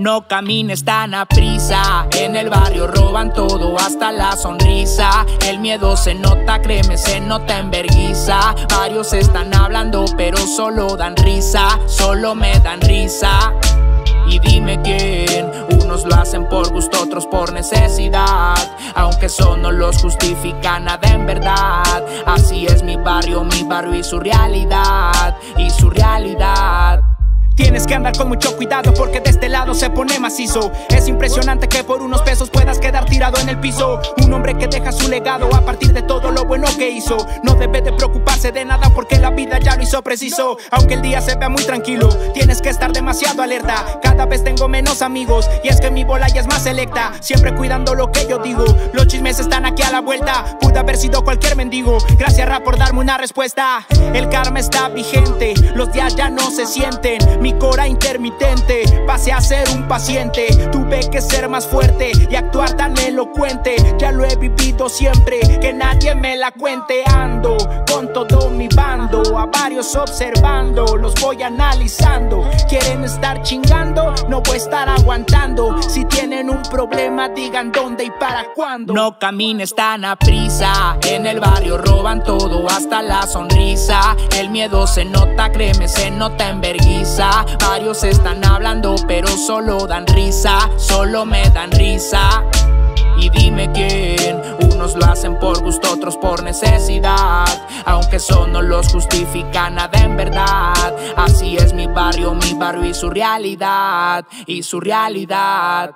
No camines tan a prisa, en el barrio roban todo hasta la sonrisa. El miedo se nota, créeme, se nota en verguiza. Varios están hablando, pero solo dan risa, solo me dan risa. Y dime quién, unos lo hacen por gusto, otros por necesidad. Aunque eso no los justifica nada en verdad. Así es mi barrio, mi barrio y su realidad. Y su realidad. Tienes que andar con mucho cuidado porque de este lado se pone macizo. Es impresionante que por unos pesos puedas quedar tirado en el piso. Un hombre que deja su legado a partir de todo lo bueno que hizo. No debe de preocuparse de nada porque la vida hizo preciso. Aunque el día se vea muy tranquilo, tienes que estar demasiado alerta. Cada vez tengo menos amigos y es que mi bola ya es más selecta. Siempre cuidando lo que yo digo. Los chismes están aquí a la vuelta. Pude haber sido cualquier mendigo. Gracias, rap, por darme una respuesta. El karma está vigente, los días ya no se sienten. Mi cora intermitente pasé a ser un paciente. Tuve que ser más fuerte y actuar tan elocuente. Ya lo he vivido siempre, que nadie me la cuente. Ando con todo mi bando, a varios observando, los voy analizando. Quieren estar chingando, no voy a estar aguantando. Si tienen un problema, digan dónde y para cuándo. No camines tan a prisa, en el barrio roban todo hasta la sonrisa. El miedo se nota, créeme, se nota en verguiza. Varios están hablando, pero solo dan risa, solo me dan risa. Y dime quién, unos lo hacen por gusto, otros por necesidad. Aunque eso no los justifica nada en verdad. Así es mi barrio, mi barrio y su realidad. Y su realidad.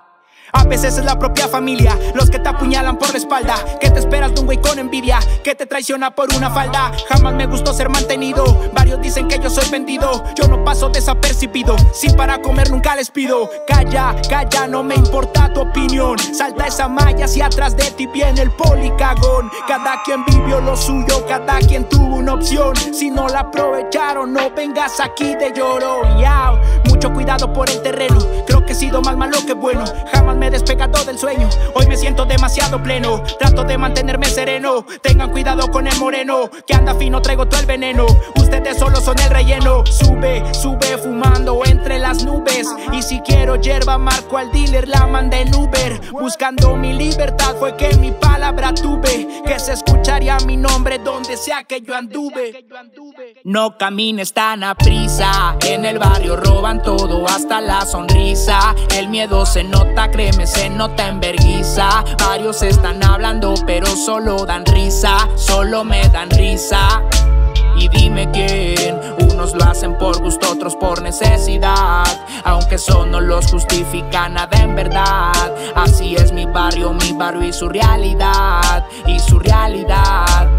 A veces es la propia familia los que te apuñalan por la espalda. Que te esperas de un güey con envidia, que te traiciona por una falda. Jamás me gustó ser mantenido. Varios dicen que yo soy vendido. Yo no paso desapercibido. Si para comer nunca les pido. Calla, calla, no me importa tu opinión. Salta esa malla si atrás de ti viene el policagón. Cada quien vivió lo suyo, cada quien tuvo una opción. Si no la aprovecharon, no vengas aquí de lloro. Mucho cuidado por el terreno. Más malo que bueno. Jamás me he despegado del sueño. Hoy me siento demasiado pleno. Trato de mantenerme sereno. Tengan cuidado con el moreno. Que anda fino, traigo todo el veneno. Ustedes solo son el relleno. Sube, sube fumando entre las nubes. Y si quiero hierba, marco al dealer, la mandé en Uber. Buscando mi libertad fue que mi. Que se escucharía mi nombre donde sea que yo anduve. No camines tan a prisa, en el barrio roban todo hasta la sonrisa. El miedo se nota, créeme, se nota en verguiza. Varios están hablando, pero solo dan risa, solo me dan risa. Y dime quién, por necesidad. Aunque eso no los justifica nada en verdad. Así es mi barrio, mi barrio y su realidad. Y su realidad.